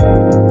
嗯。